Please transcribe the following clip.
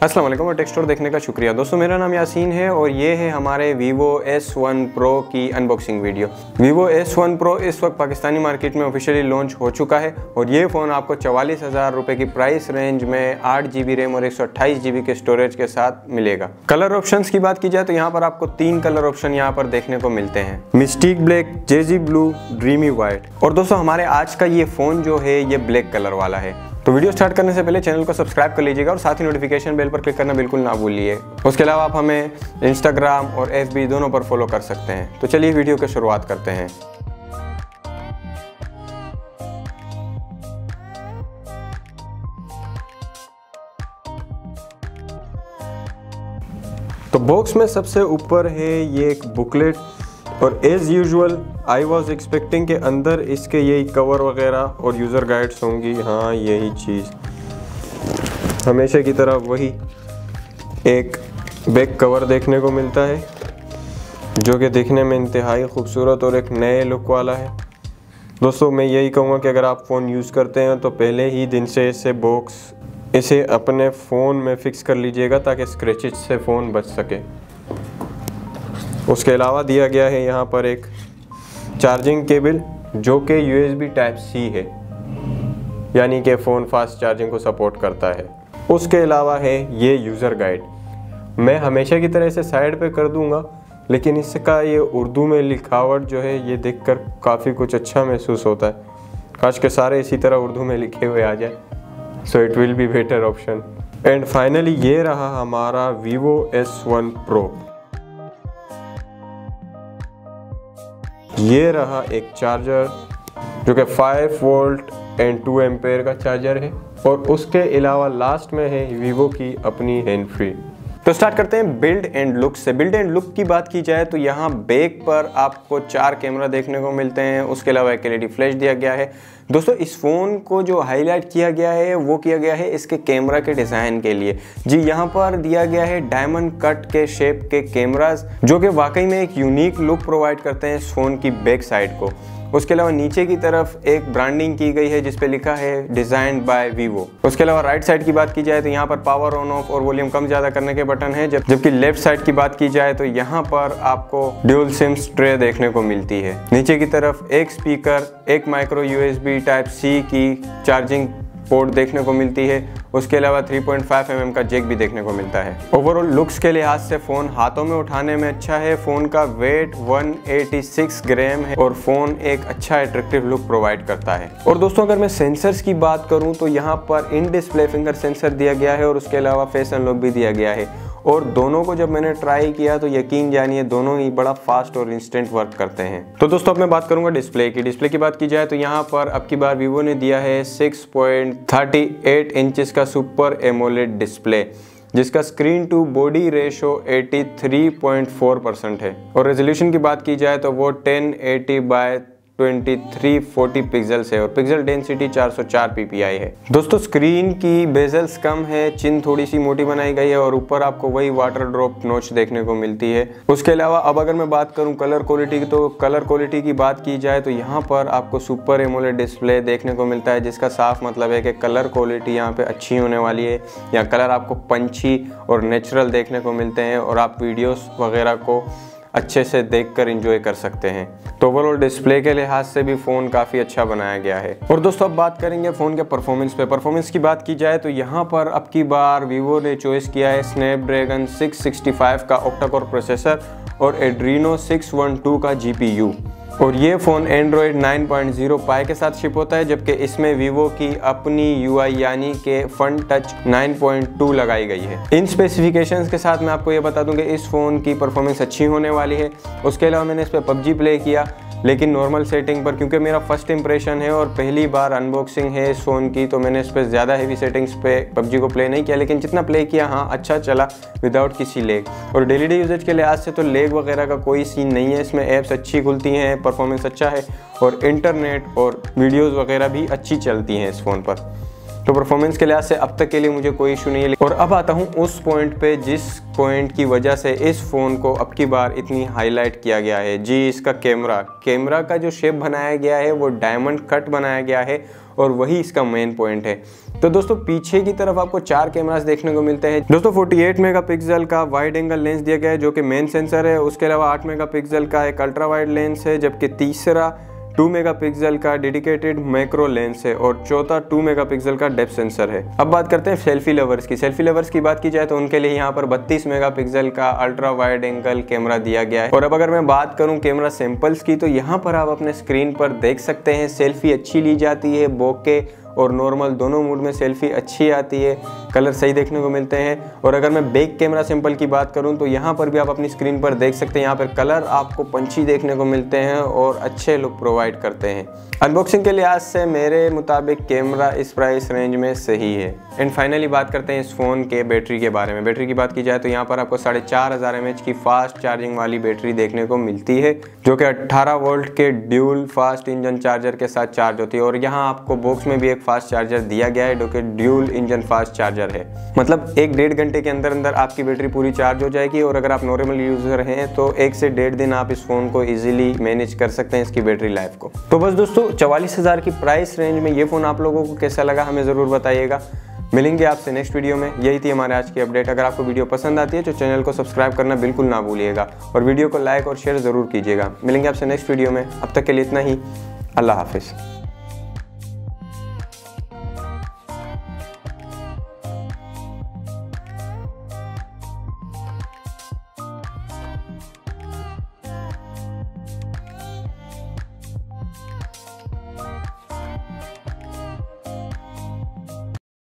वालेकुम और text store देखने का शुक्रिया। दोस्तों, मेरा नाम यासीन है और ये है हमारे Vivo S1 Pro की unboxing video Vivo S1 Pro इस वक्त पाकिस्तानी मार्केट में ऑफिशियली लॉन्च हो चुका है और ये फ़ोन आपको चवालीस हज़ार रुपये की प्राइस रेंज में आठ जी बी रैम और एक सौ अट्ठाईस जी बी के स्टोरेज के साथ मिलेगा। कलर ऑप्शन की बात की जाए तो यहाँ पर आपको तीन कलर ऑप्शन यहाँ पर देखने को मिलते हैं। Mystic black jazzy blue dreamy white और दोस्तों, हमारे आज का ये फ़ोन जो है, ये ब्लैक कलर वाला है। तो वीडियो स्टार्ट करने से पहले चैनल को सब्सक्राइब कर लीजिएगा और साथ ही नोटिफिकेशन बेल पर क्लिक करना बिल्कुल ना भूलिए। उसके अलावा आप हमें इंस्टाग्राम और एफ़ दोनों पर फॉलो कर सकते हैं। तो चलिए वीडियो की शुरुआत करते हैं। तो बॉक्स में सबसे ऊपर है ये एक बुकलेट और as usual I was expecting के अंदर इसके यही कवर वगैरह और यूज़र गाइड्स होंगी। हाँ यही चीज़। हमेशा की तरह वही एक बैक कवर देखने को मिलता है, जो कि देखने में इंतहाई खूबसूरत और एक नए लुक वाला है। दोस्तों, मैं यही कहूँगा कि अगर आप फ़ोन यूज़ करते हैं तो पहले ही दिन से इसे बॉक्स इसे अपने फ़ोन में फ़िक्स कर लीजिएगा, ताकि स्क्रैचेज से फ़ोन बच सके। उसके अलावा दिया गया है यहाँ पर एक चार्जिंग केबल जो कि यूएसबी टाइप सी है, यानी कि फ़ोन फास्ट चार्जिंग को सपोर्ट करता है। उसके अलावा है ये यूज़र गाइड मैं हमेशा की तरह इसे साइड पे कर दूँगा, लेकिन इसका ये उर्दू में लिखावट जो है, ये देखकर काफ़ी कुछ अच्छा महसूस होता है। काश के सारे इसी तरह उर्दू में लिखे हुए आ जाए। So it will be better option and finally ये रहा हमारा वीवो एस वन प्रो ये रहा एक चार्जर, जो कि 5 वोल्ट एंड 2 एम्पेयर का चार्जर है, और उसके अलावा लास्ट में है वीवो की अपनी हैंड फ्री तो स्टार्ट करते हैं बिल्ड एंड लुक से। बिल्ड एंड लुक की बात की जाए तो यहाँ बैक पर आपको चार कैमरा देखने को मिलते हैं। उसके अलावा एक एलईडी फ्लैश दिया गया है। दोस्तों, इस फ़ोन को जो हाईलाइट किया गया है, वो किया गया है इसके कैमरा के डिज़ाइन के लिए। जी, यहाँ पर दिया गया है डायमंड कट के शेप के कैमराज जो कि वाकई में एक यूनिक लुक प्रोवाइड करते हैं इस फ़ोन की बैक साइड को। उसके अलावा नीचे की तरफ़ एक ब्रांडिंग की गई है, जिसपे लिखा है डिज़ाइन बाय वीवो उसके अलावा राइट साइड की बात की जाए तो यहाँ पर पावर ऑन ऑफ़ और वॉल्यूम कम ज़्यादा करने के बटन है, जब जबकि लेफ़्ट साइड की बात की जाए तो यहाँ पर आपको ड्यूल सिम्स ट्रे देखने को मिलती है। नीचे की तरफ़ एक स्पीकर एक माइक्रो यूएसबी टाइप सी की चार्जिंग पोर्ट देखने को मिलती है। उसके अलावा 3.5 पॉइंट mm का जेक भी देखने को मिलता है। ओवरऑल लुक्स के लिहाज से फ़ोन हाथों में उठाने में अच्छा है। फ़ोन का वेट 186 ग्राम है और फ़ोन एक अच्छा एट्रेक्टिव लुक प्रोवाइड करता है। और दोस्तों, अगर मैं सेंसर्स की बात करूँ तो यहाँ पर इन डिस्प्ले फिंगर सेंसर दिया गया है और उसके अलावा फेस अनलॉक भी दिया गया है। और दोनों को जब मैंने ट्राई किया तो यकीन जानिए दोनों ही बड़ा फास्ट और इंस्टेंट वर्क करते हैं। तो दोस्तों, अब मैं बात करूँगा डिस्प्ले की। डिस्प्ले की बात की जाए तो यहाँ पर अब की बार वीवो ने दिया है 6.38 इंचेस का सुपर एमोलेड डिस्प्ले जिसका screen to body ratio 83.4 percent है। और रेजोल्यूशन की बात की जाए तो वो 1080 बाय 2340 पिक्सल है और पिक्सल डेंसिटी 404 ppi है। दोस्तों स्क्रीन की बेजल्स कम है चिन थोड़ी सी मोटी बनाई गई है और ऊपर आपको वही वाटर ड्रॉप नोच देखने को मिलती है। उसके अलावा, अब अगर मैं बात करूँ कलर क्वालिटी की तो कलर क्वालिटी की बात की जाए तो यहाँ पर आपको सुपर एमोलेड डिस्प्ले देखने को मिलता है, जिसका साफ़ मतलब है कि कलर क्वालिटी यहाँ पे अच्छी होने वाली है यहाँ कलर आपको पंछी और नेचुरल देखने को मिलते हैं, और आप वीडियोस वगैरह को अच्छे से देख कर इंजॉय कर सकते हैं। तो ओवरऑल डिस्प्ले के लिहाज से भी फ़ोन काफ़ी अच्छा बनाया गया है। और दोस्तों, अब बात करेंगे फ़ोन के परफॉर्मेंस पे। परफॉर्मेंस की बात की जाए तो यहाँ पर अब की बार वीवो ने चॉइस किया है स्नैपड्रैगन 665 का ऑक्टाकोर प्रोसेसर और एड्रीनो 612 का जीपीयू और ये फ़ोन एंड्रॉयड 9.0 पाई के साथ शिप होता है, जबकि इसमें वीवो की अपनी यूआई यानी के फन टच 9.2 लगाई गई है। इन स्पेसिफिकेशंस के साथ मैं आपको ये बता दूँ कि इस फ़ोन की परफॉर्मेंस अच्छी होने वाली है। उसके अलावा मैंने इस पर पबजी प्ले किया। लेकिन नॉर्मल सेटिंग पर, क्योंकि मेरा फ़र्स्ट इंप्रेशन है और पहली बार अनबॉक्सिंग है इस फ़ोन की तो मैंने इस पर ज़्यादा हैवी सेटिंग्स पे पबजी को प्ले नहीं किया, लेकिन जितना प्ले किया हाँ अच्छा चला विदाउट किसी लेग और डेली डे यूजेज के लिहाज से तो लेग वगैरह का कोई सीन नहीं है, इसमें ऐप्स अच्छी खुलती हैं परफॉर्मेंस अच्छा है, और इंटरनेट और वीडियोज़ वगैरह भी अच्छी चलती हैं इस फ़ोन पर. तो परफॉर्मेंस के लिहाज से अब तक के लिए मुझे कोई इशू नहीं है। और अब आता हूँ उस पॉइंट पे जिस पॉइंट की वजह से इस फ़ोन को अब की बार इतनी हाईलाइट किया गया है। जी, इसका कैमरा कैमरा का जो शेप बनाया गया है, वो डायमंड कट बनाया गया है और वही इसका मेन पॉइंट है। तो दोस्तों, पीछे की तरफ़ आपको चार कैमरास देखने को मिलते हैं। दोस्तों 48 मेगापिक्सल का वाइड एंगल लेंस दिया गया है, जो कि मेन सेंसर है। उसके अलावा 8 मेगापिक्सल का एक अल्ट्रा वाइड लेंस है, जबकि तीसरा 2 मेगापिक्सल का डेडिकेटेड मैक्रो लेंस है और चौथा 2 मेगापिक्सल का डेप सेंसर है। अब बात करते हैं सेल्फी लवर्स की। सेल्फी लवर्स की बात की जाए तो उनके लिए यहाँ पर 32 मेगापिक्सल का अल्ट्रा वाइड एंगल कैमरा दिया गया है। और अब अगर मैं बात करूँ कैमरा सैंपल्स की तो यहाँ पर आप अपने स्क्रीन पर देख सकते हैं, सेल्फी अच्छी ली जाती है बोके और नॉर्मल दोनों मूड में सेल्फी अच्छी आती है कलर सही देखने को मिलते हैं। और अगर मैं बैक कैमरा सिंपल की बात करूँ तो यहाँ पर भी आप अपनी स्क्रीन पर देख सकते हैं, यहाँ पर कलर आपको पंछी देखने को मिलते हैं और अच्छे लुक प्रोवाइड करते हैं। अनबॉक्सिंग के लिहाज से मेरे मुताबिक कैमरा इस प्राइस रेंज में सही है। एंड फाइनली बात करते हैं इस फ़ोन के बैटरी के बारे में। बैटरी की बात की जाए तो यहाँ पर आपको साढ़े चार हज़ार एमएच की फास्ट चार्जिंग वाली बैटरी देखने को मिलती है, जो कि 18 वोल्ट के ड्यूल फास्ट इंजन चार्जर के साथ चार्ज होती है। और यहाँ आपको बॉक्स में भी एक फास्ट चार्जर दिया गया है, जो कि ड्यूल इंजन फास्ट चार्जर है। मतलब एक डेढ़ घंटे के अंदर अंदर आपकी बैटरी पूरी चार्ज हो जाएगी और अगर आप नॉर्मल यूज़र हैं तो एक से डेढ़ दिन आप इस फ़ोन को ईजिली मैनेज कर सकते हैं इसकी बैटरी लाइफ को। तो बस दोस्तों, चवालीस की प्राइस रेंज में ये फ़ोन आप लोगों को कैसा लगा, हमें ज़रूर बताइएगा। मिलेंगे आपसे नेक्स्ट वीडियो में। यही थी हमारे आज की अपडेट अगर आपको वीडियो पसंद आती है तो चैनल को सब्सक्राइब करना बिल्कुल ना भूलिएगा। और वीडियो को लाइक और शेयर ज़रूर कीजिएगा। मिलेंगे आपसे नेक्स्ट वीडियो में। अब तक के लिए इतना ही। अल्लाह हाफिज़।